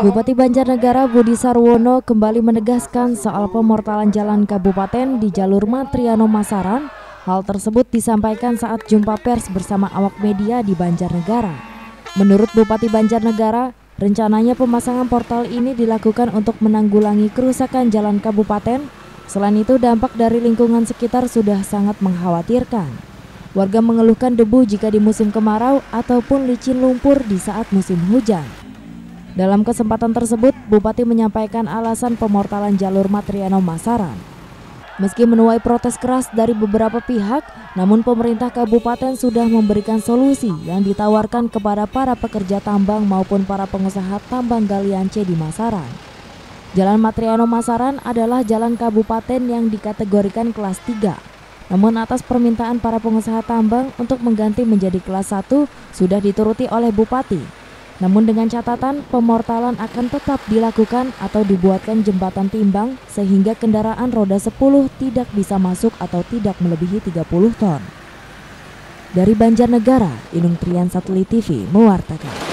Bupati Banjarnegara Budi Sarwono kembali menegaskan soal pemortalan jalan kabupaten di jalur Matriano Masaran. Hal tersebut disampaikan saat jumpa pers bersama awak media di Banjarnegara. Menurut Bupati Banjarnegara, rencananya pemasangan portal ini dilakukan untuk menanggulangi kerusakan jalan kabupaten. Selain itu, dampak dari lingkungan sekitar sudah sangat mengkhawatirkan. Warga mengeluhkan debu jika di musim kemarau ataupun licin lumpur di saat musim hujan. Dalam kesempatan tersebut, Bupati menyampaikan alasan pemortalan jalur Matriano Masaran. Meski menuai protes keras dari beberapa pihak, namun pemerintah kabupaten sudah memberikan solusi yang ditawarkan kepada para pekerja tambang maupun para pengusaha tambang galian C di Masaran. Jalan Matriano Masaran adalah jalan kabupaten yang dikategorikan kelas 3. Namun atas permintaan para pengusaha tambang untuk mengganti menjadi kelas 1 sudah dituruti oleh Bupati namun dengan catatan pemortalan akan tetap dilakukan atau dibuatkan jembatan timbang sehingga kendaraan roda 10 tidak bisa masuk atau tidak melebihi 30 ton. Dari Banjarnegara, Inung Trian Satelit TV mewartakan.